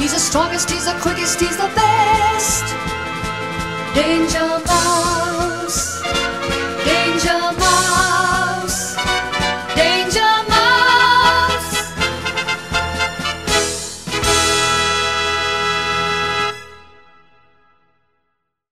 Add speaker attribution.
Speaker 1: He's the strongest, he's the quickest, he's the best. Danger Mouse.